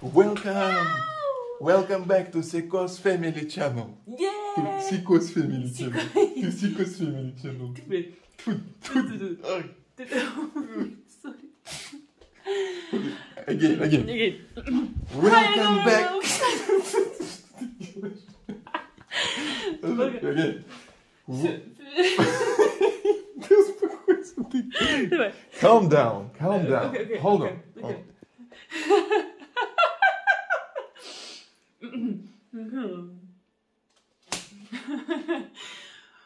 Welcome! Welcome back to Sheekoz Family Channel. Yeah! To Sheekoz Family Channel. to Sheekoz Family Channel. Sorry. Again, again. Again. Welcome back. okay. Again. Calm down. Calm down. Okay, okay, Hold on. Okay.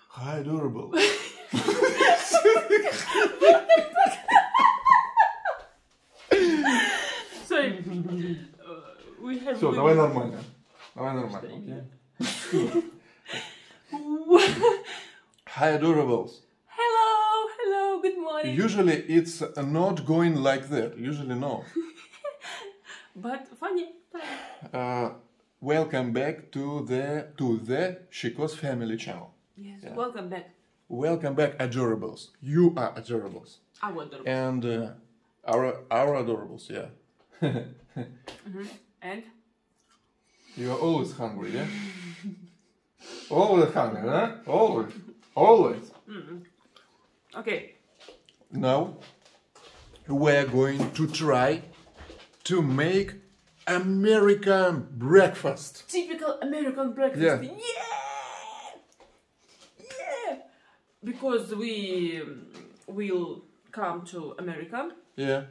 Hi, adorable. Sorry. Uh, we have. Все, давай нормально. Давай нормально, окей? Hi, adorables. Hello, hello, good morning. Usually it's not going like that. Usually no. But funny. Uh, welcome back to the to the Sheekoz Family Channel. Yes. Yeah. Welcome back. Welcome back, adorables. You are adorables, I wonder. and uh, our our adorables. Yeah, And you are always hungry. Yeah, always hungry, huh? Always, always. okay. Now we're going to try to make American breakfast. Typical American breakfast. Yeah. Yeah. Yeah. Because we um, will come to America Yeah,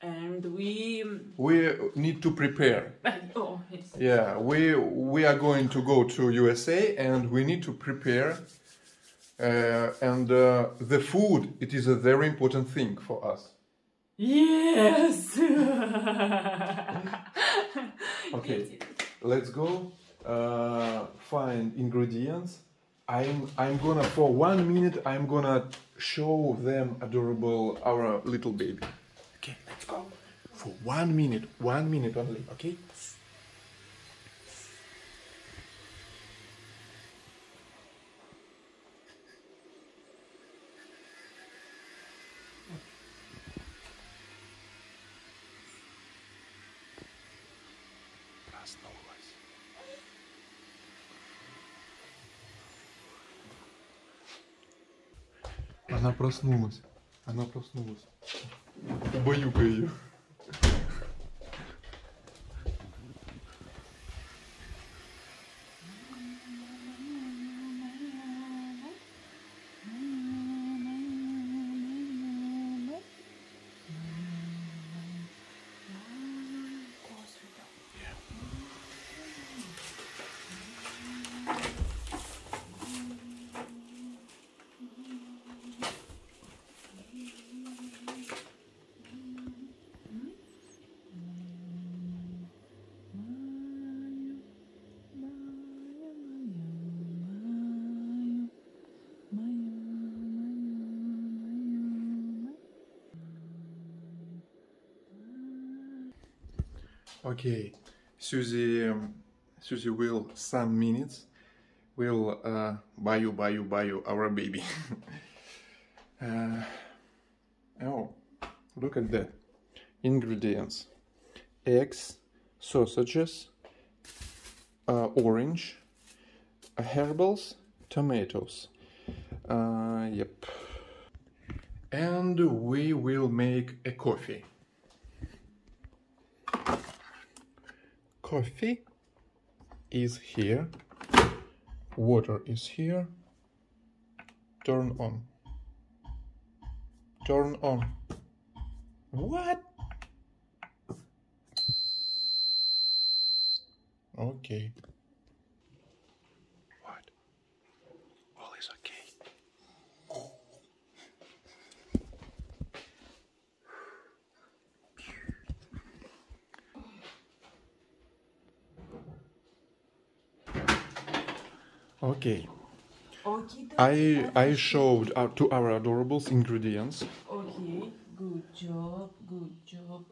and we. um, we need to prepare. Oh, yes. Yeah, we we are going to go to USA and we need to prepare. Uh, and uh, the food, it is a very important thing for us. Yes. Okay, let's go uh, find ingredients. I'm I'm gonna for one minute I'm gonna show them adorable our little baby. Okay, let's go for one minute, one minute only. Okay. Она проснулась. Она проснулась. Убаюкай ее. Okay, Susie, um, Susie will some minutes will uh, buy you, buy you, buy you our baby. uh, oh, look at that. Ingredients: eggs, sausages, uh, orange, uh, herbals, tomatoes. Uh, yep. And we will make a coffee. Coffee is here. Water is here. Turn on. Turn on. What? Okay okay. I I showed our, to our adorables ingredients. Okay. Good job. Good job.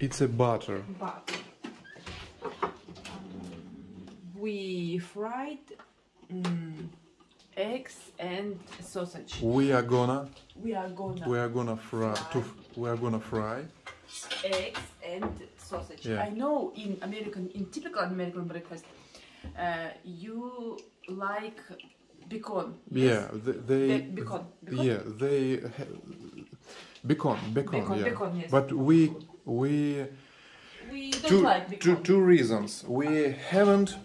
It's a butter. But we fried mm, eggs and sausage. We are gonna we are gonna we are gonna fry. To, we are gonna fry. eggs Yeah. I know in American, in typical American breakfast, uh, you like bacon. Yeah, they. they The bacon. bacon? Yeah, they. Bacon, bacon, Bacon, yeah. bacon, yes. But we we We don't two, like two, bacon. two reasons. We haven't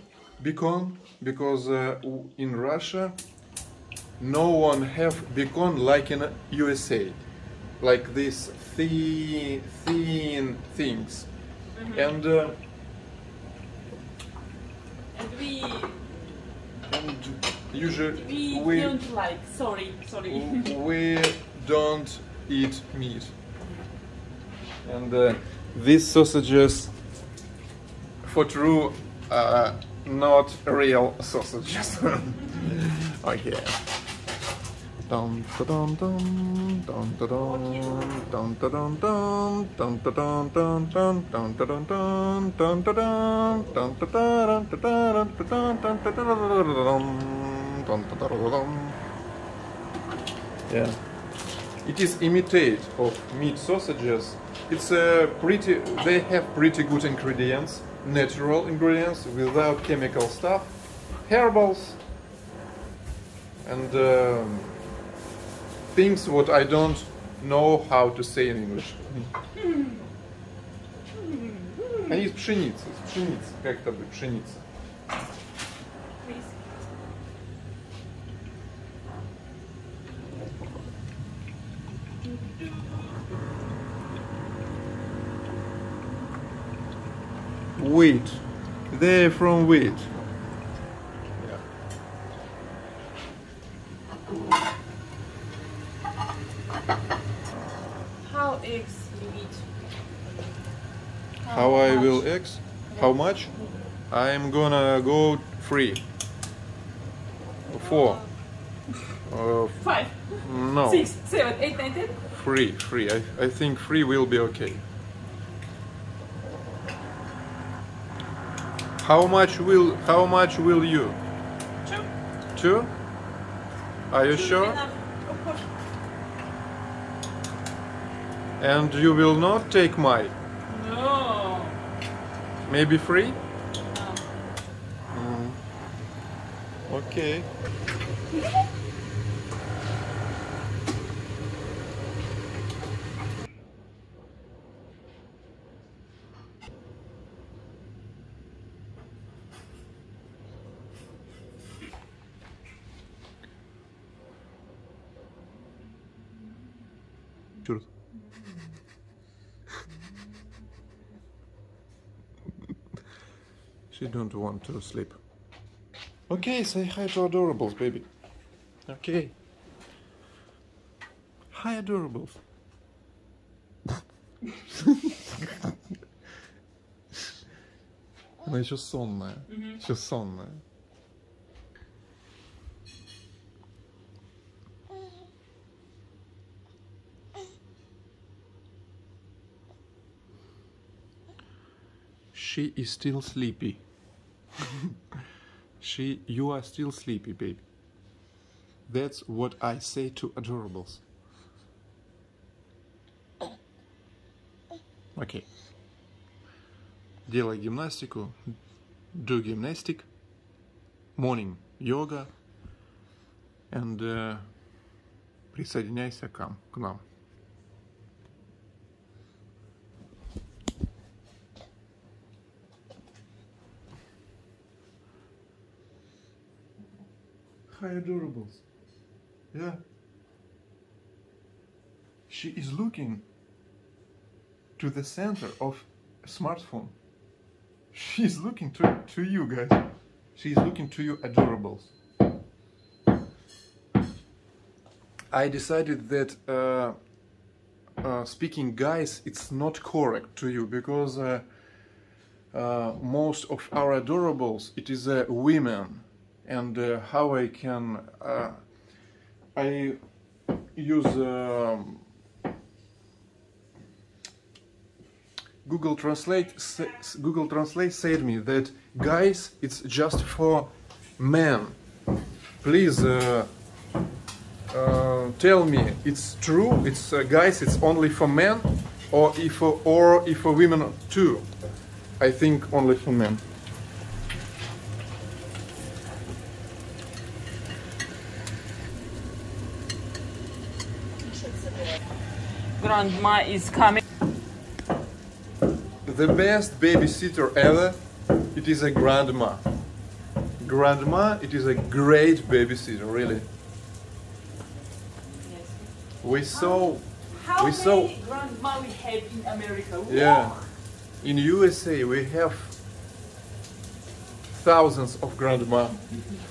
bacon because uh, in Russia no one have bacon like in USA, like these thin, thin things, Mm-hmm. and uh, And we and usually we, we don't like. Sorry, sorry. we don't eat meat, and uh, these sausages, for true, uh, not real sausages. okay. Dum da dum dum dum da dum dum da dum dum dum da dum dum dum dum da dum dum dum da dum dum da da dum da da dum da dum dum da da dum dum da dum. Yeah. It is imitate of meat sausages. It's a pretty. They have pretty good ingredients, natural ingredients without chemical stuff, herbals, and um, things what I don't know how to say in English. Они из пшеницы, из пшеницы, как это будет, пшеница. Please. Wheat. They're from wheat. How eggs you eat? How I much? will X? How much? I'm gonna go three. Four. Uh, Five, no, six, seven, eight, nine, ten. three, three. I, I think three will be okay. How much will how much will you? Two. Two? Are you Two sure? enough, Of course. And you will not take my No. maybe three? no. Mm. Okay. Черт. She don't want to sleep. Okay, say hi to adorables, baby. Okay. Hi, adorables. Она еще сонная. Еще сонная. She is still sleepy. she, you are still sleepy, baby. That's what I say to adorables. Okay. Делай гимнастику. Do gymnastic. Morning yoga. And uh, присоединяйся к нам. Adorables, durables. Yeah. She is looking to the center of a smartphone. She's looking to, to you guys. She's looking to you adorables. I decided that uh, uh, speaking guys it's not correct to you because uh, uh most of our adorables it is uh, women and uh, how I can, uh, I use um, Google Translate. Google Translate said me that guys, it's just for men. Please uh, uh, tell me it's true. It's uh, guys. It's only for men, or if or if for women too. I think only for men. Grandma is coming. The best babysitter ever. It is a grandma. Grandma. It is a great babysitter. Really. Yes. We saw. How We many saw- grandma we have in America? Yeah. In USA, we have thousands of grandma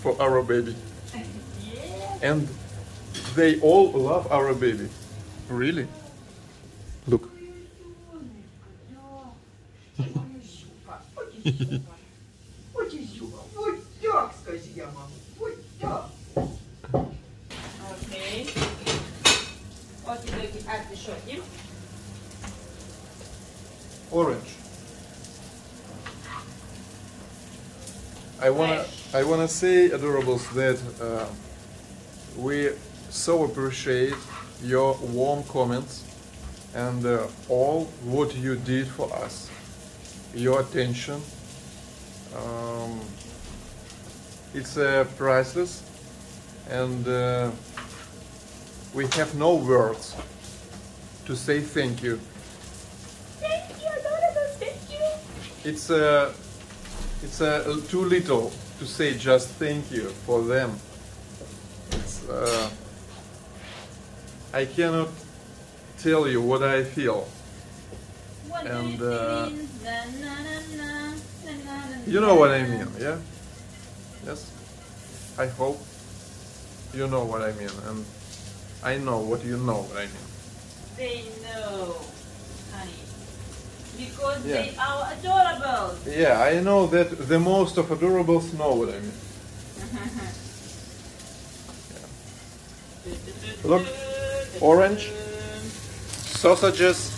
for our baby, Yeah. and they all love our baby. Really? Вот изюма, вот так, скажи я маму, вот так. Okay. Okie artichoke. Orange. I wanna, I wanna say, adorables, that uh, we so appreciate your warm comments and uh, all what you did for us, your attention. Um, it's uh, priceless, and uh, we have no words to say thank you. Thank you, adorable. Thank you. It's uh, it's uh, too little to say just thank you for them. It's, uh, I cannot tell you what I feel. And, you uh, You know what I mean, yeah? Yes? I hope you know what I mean, and I know what you know what I mean. They know, honey. Because Yeah. they are adorable. Yeah, I know that the most of adorables know what I mean. Look, orange. Sausages.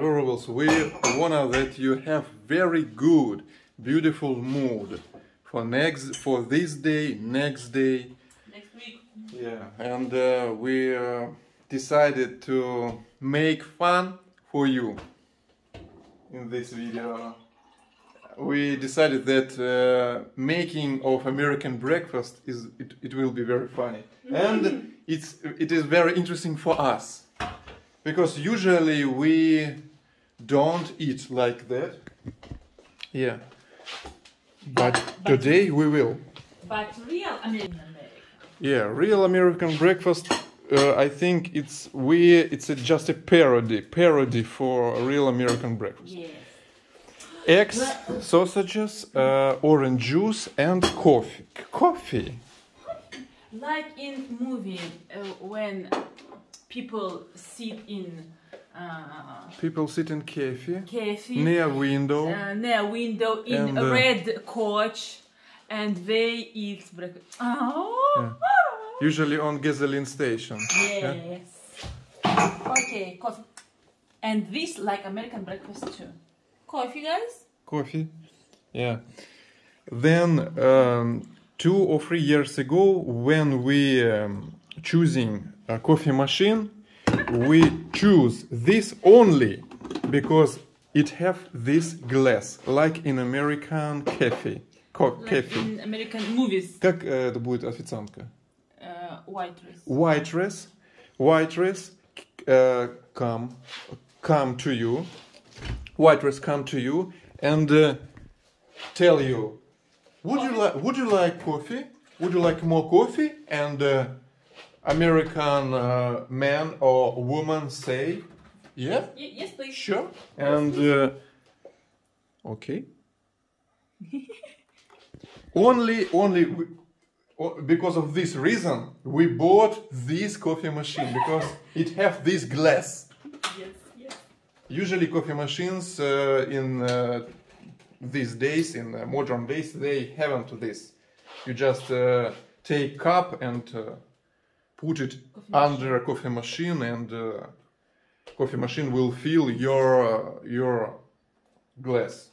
Adorables, we wanna that you have very good, beautiful mood for next for this day, next day. Next week. Yeah, and uh, we uh, decided to make fun for you in this video. We decided that uh, making of American breakfast is it, it will be very funny, and it's it is very interesting for us because usually we don't eat like that. Yeah, but today we will. But real American America. Yeah, real American breakfast. Uh, I think it's we. It's a, just a parody, parody for a real American breakfast. Yes. Eggs, sausages, uh, orange juice, and coffee. Coffee. Like in movie uh, when people sit in uh, People sit in cafe cafe near window. uh, near window in a uh, red coach and they eat breakfast. Oh. Usually on gasoline station. Yes. Okay, coffee. And this like American breakfast too. Coffee, guys. Coffee. Yeah. Then um, two or three years ago, when we um, choosing a coffee machine, we choose this only because it have this glass, like in American cafe. Co- Like cafe. in American movies, Как э, это будет официантка? uh, white dress. Waitress, waitress, uh, come, come to you. Waitress come to you and uh, tell you, would you like, would you like coffee? Would you like more coffee? And uh, American uh, man or woman say, yeah, Ye- yes, please. sure. And uh, okay. only, only we, because of this reason we bought this coffee machine because it have this glass. Yes, yes. Usually, coffee machines uh, in uh, these days, in uh, modern days, they haven't this. You just uh, take cup and uh, put it Coffee under a coffee machine, and uh, coffee machine will fill your uh, your glass,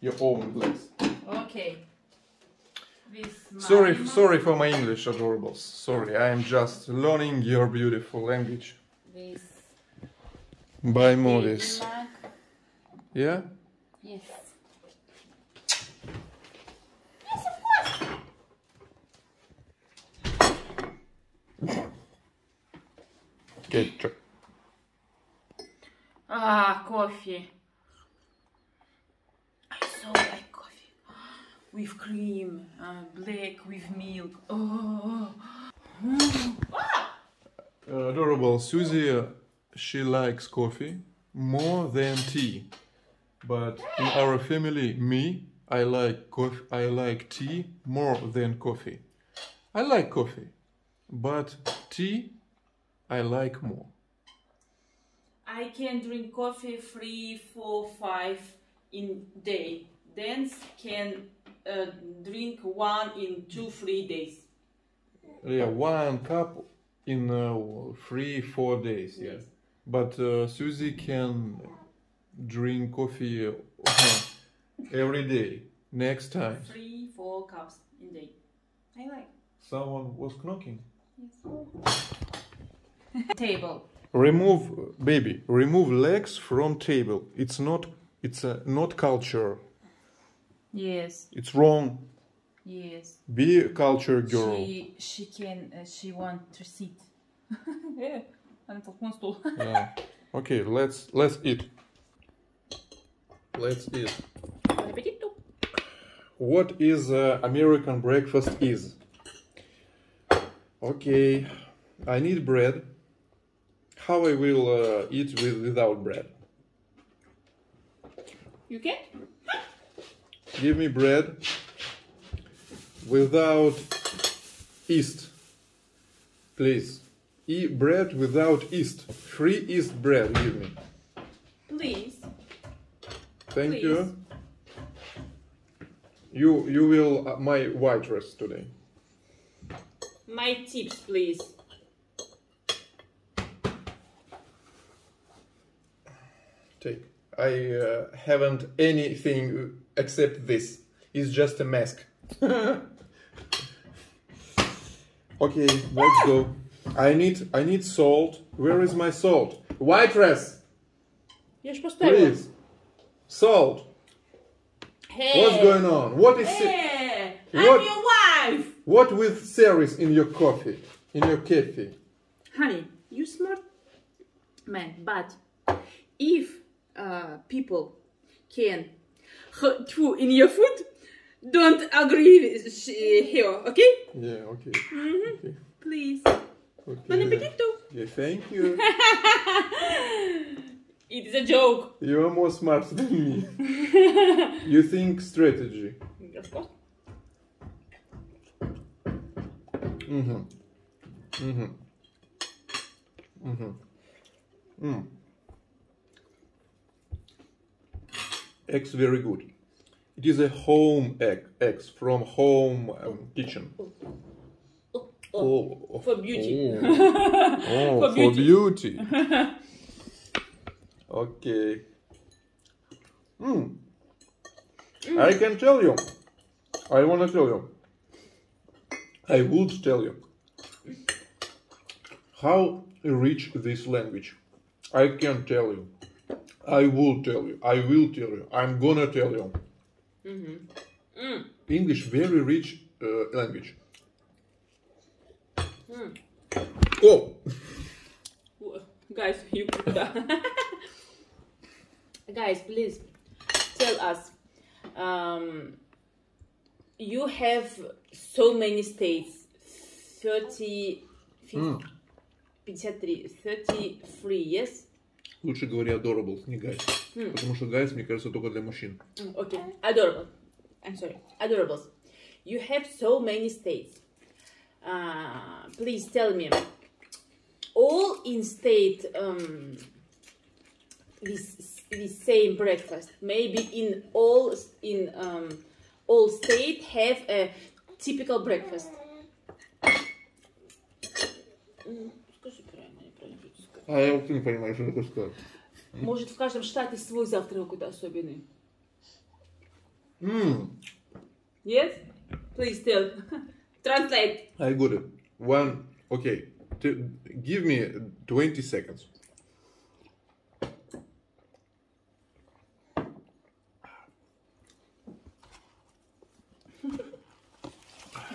your own glass. Okay. Sorry, mine. sorry for my English, adorables. Sorry, I am just learning your beautiful language. This By mug. Yeah. Yes. Ah, coffee. I so like coffee. With cream, uh, black with milk. Oh. Uh, adorable Susie, uh, she likes coffee more than tea. But in our family, me, I like coffee. I like tea more than coffee. I like coffee, but tea, I like more. I can drink coffee three, four, five in day. Then can uh, drink one in two, three days. Yeah, one cup in uh, three, four days. Yeah. Yes. But uh, Susie can drink coffee uh, every day. Next time. Three, four cups in day. I like. Someone was knocking table. Remove, baby, remove legs from table. It's not, it's a, not culture. Yes. It's wrong. Yes. Be a culture girl. She, she can, uh, she want to sit. yeah. Okay, let's, let's eat. Let's eat. What is uh, American breakfast is? Okay, I need bread. How I will uh, eat with without bread? You can? Give me bread without yeast, please. Eat bread without yeast. Free yeast bread, give me. Please. Thank Please. you. You you will uh, my waitress today. My tips, please. take. I uh, haven't anything except this. It's just a mask. okay, let's go. I need I need salt. Where is my salt? White dress. Yes, Please. Salt. Hey. What's going on? What is hey. it? I'm what, your wife. What with series in your coffee? In your coffee? Honey, you smart man, but if uh, people can in your food, don't agree with here, okay? Yeah. Okay. Okay. Please. Okay. too. Yeah. Thank you. It is a joke. You are more smart than me. you think strategy. Of course. Mm-hmm. Mm-hmm. Mm-hmm. Mm. Eggs very good. It is a home egg. Eggs from home um, kitchen. Oh, For beauty. Oh, oh, For for beauty. okay. Mm. I can tell you. I want to tell you. I would tell you how rich this language. I can tell you. I will tell you. I will tell you. I'm gonna tell you. English very rich uh, language. Oh, Guys, you Guys, please tell us. Um, you have so many states 30 Mm. 53 33 yes лучше говори adorables, не guys. Потому что guys, мне кажется, только для мужчин. Mm, okay adorable i'm sorry adorables you have so many states uh, please tell me all in state um, this this same breakfast maybe in all in um, all state have a typical breakfast М, А я вообще не понимаю, что такое сказать. Может, в каждом штате свой завтрак какой-то особенный. Mm, Yes? Please tell. Translate. I got it. One, okay. T- give me 20 seconds.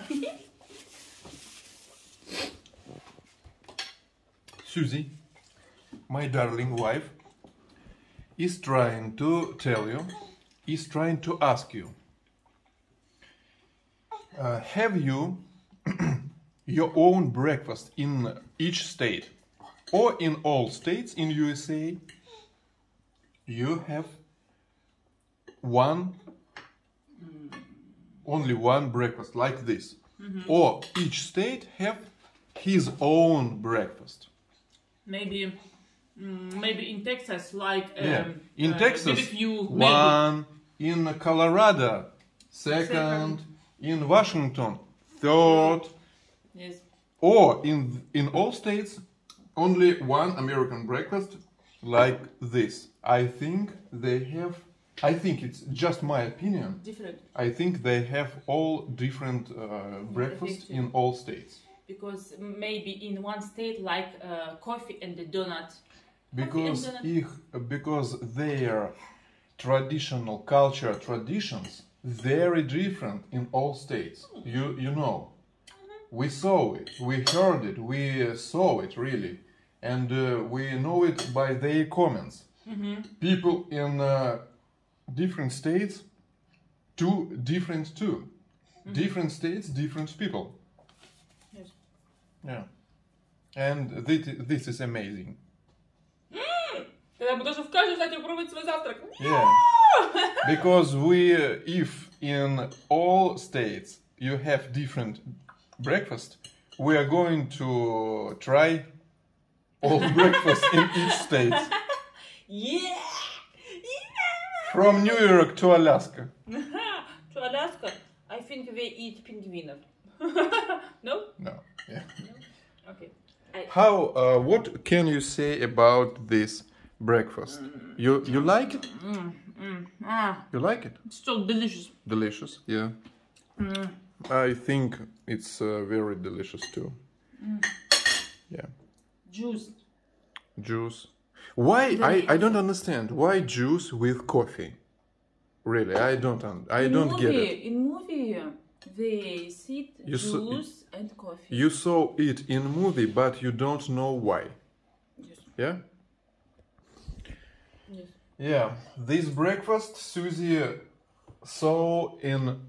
Susie, my darling wife, is trying to tell you, is trying to ask you, uh, have you your own breakfast in each state? Or in all states in USA you have one only one breakfast like this? Or each state have his own breakfast? Maybe, mm, maybe in Texas, like um, yeah in uh, Texas BBQ, maybe. one in Colorado second, Second. in Washington third Yes. or in in all states only one american breakfast like this i think they have i think it's just my opinion Different i think they have all different uh, breakfast in all states because maybe in one state like uh, coffee and the donut. Because ich, because their traditional culture traditions very different in all states. You you know. We saw it. We heard it. We uh, saw it really. And uh, we know it by their comments. People in uh, different states two different too. Different states different people. Yes. yeah. And this, this is amazing Тогда мы даже в каждом штате пробовать свой завтрак. Yeah. because we, uh, if in all states you have different breakfast, we are going to try all breakfast in each state, Yeah! from New York to Alaska. To Alaska, I think they eat penguinов. no? No. Yeah. Okay. How? Uh, what can you say about this Breakfast? You you like it? Mm, mm, mm. Ah, You like it? it's so delicious. Delicious. Yeah. I think it's uh, very delicious too. Yeah. Juice. Juice. Why I, I don't understand why juice with coffee. Really, I don't un- I in don't movie, get it. In movie, they sit You juice and coffee. You saw it in movie, but you don't know why. Yes. Yeah. Yes. Yeah. This breakfast Susie saw in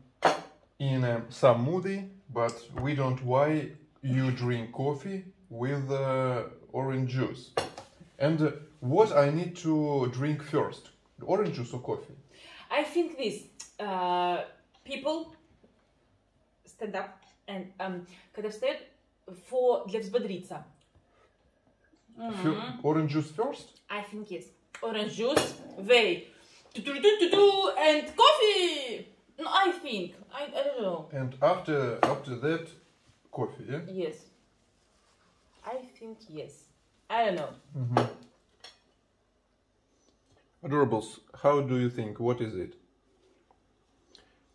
in uh, some movie, but we don't why you drink coffee with uh, orange juice. And uh, what I need to drink first, orange juice or coffee? I think this. Uh, people stand up and um, когда встают for для взбодриться. Fir- Orange juice first? I think yes. orange juice, very and coffee. No, I think I, I don't know. And after after that, coffee, yeah. Yes. I think yes. I don't know. Mm -hmm. Adorables, how do you think? What is it?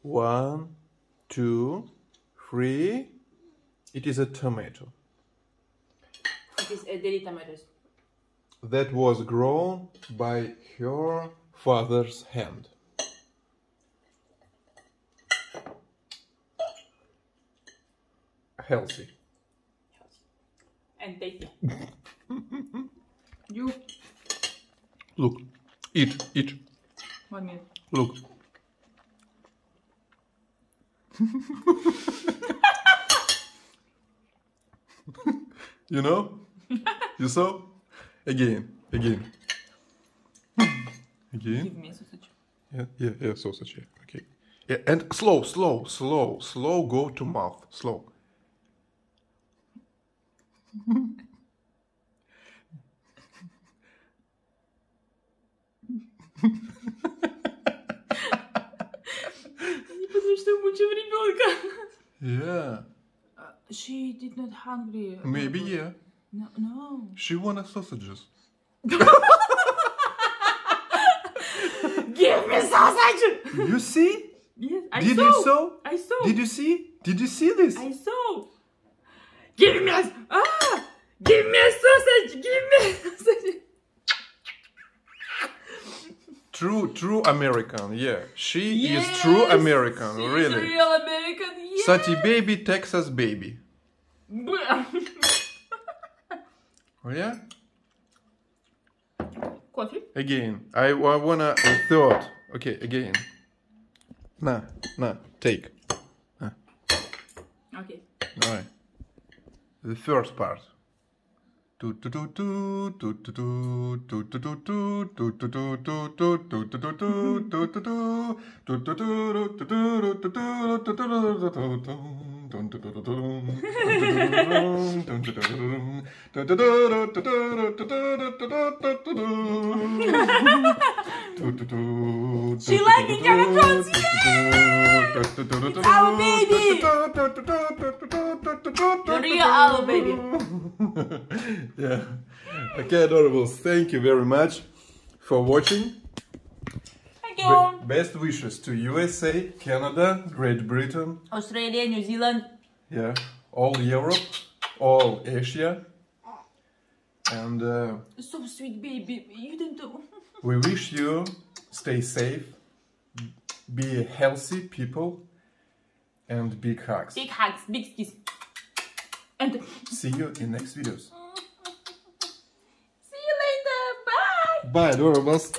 One, two, three. It is a tomato. It is a daily tomatoes that was grown by her father's hand. Healthy. And tasty. you. Look, eat, eat. One minute. Look. you know? you saw? Again, again. Hmm. again. Give me sausage. Yeah, yeah, yeah, sausage. Yeah. Okay. Yeah, and slow, slow, slow, slow. Go to mouth, slow. Потому что мучим ребенка. Yeah. Uh, she did not hungry. Maybe yeah. No, no. She wanted sausages. Give me sausage! You see? Yes, I Did saw. you saw? I saw. Did you see? Did you see this? I saw. Give me a ah! Give me a sausage! Give me a sausage! True, true American, yeah. She yes, is true American, really. real American, yes. Sati baby, Texas baby. Oh yeah. Coffee. Again, I, I wanna a third. Okay, again. Nah, nah, take. Nah. Okay. All right. The first part. She like Indiana Jones, It's our baby! You're our baby. yeah. Okay, adorables. Thank you very much for watching. Thank Be- best wishes to USA, Canada, Great Britain, Australia, New Zealand. yeah, all Europe, all Asia, and uh, So sweet, baby. You didn't do. we wish you stay safe, be healthy people, and big hugs. Big hugs, big kiss. And See you in next videos. see you later. Bye. Bye, adorables.